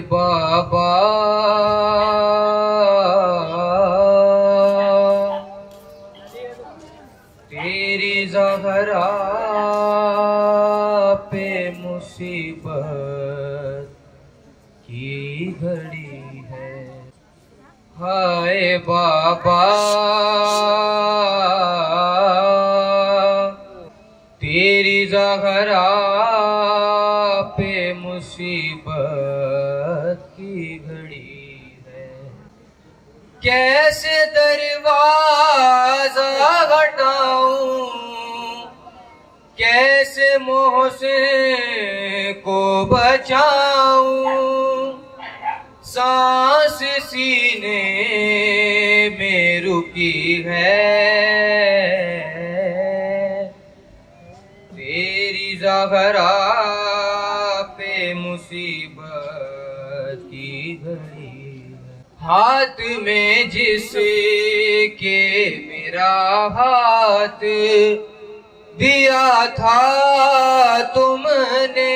बाबा। तेरी जहरा पे मुसीबत की घड़ी है। हाय बाबा। तेरी जहरा पे मुसीबत कैसे दरवाज़ा हटाऊं कैसे मोह से को बचाऊं, सांस सीने में रुकी है तेरी जहरा पे मुसीबत की घड़ी। हाथ में जिसके मेरा हाथ दिया था तुमने,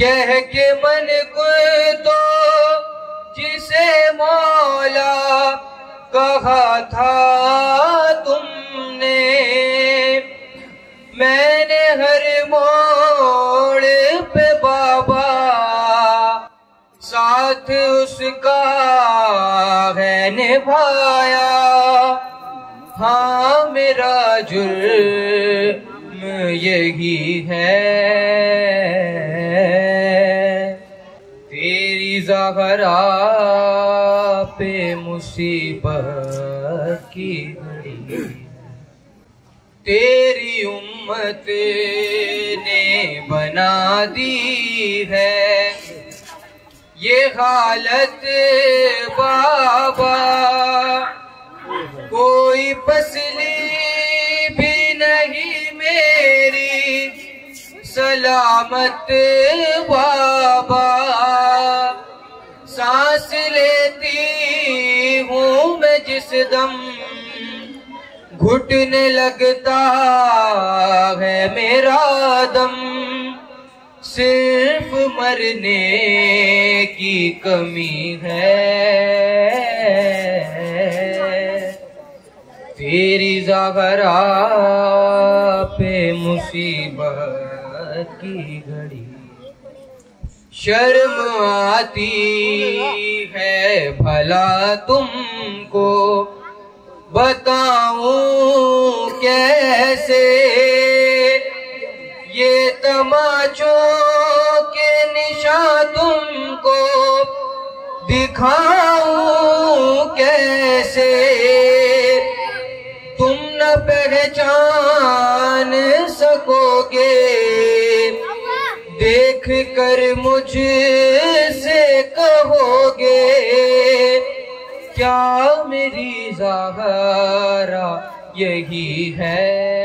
कह के मन को तो जिसे मौला कहा था तुमने। मैंने हर मोड़ साथ उसका है निभाया। हाँ मेरा जुर्म यही है। तेरी जहरा पे मुसीबत की घड़ी। तेरी उम्मत ने बना दी है। ये हालत बाबा। कोई पसली भी नहीं मेरी सलामत बाबा। सांस लेती हूँ मैं जिस दम। घुटने लगता है मेरा दम। सिर्फ़ मरने की कमी है। तेरी जागरा पे मुसीबत की घड़ी। शर्म आती है भला तुमको। बताऊँ कैसे तमाचों के निशा तुमको दिखाऊँ कैसे? तुम न पहचान सकोगे। देख कर मुझसे कहोगे, क्या मेरी जहरा यही है?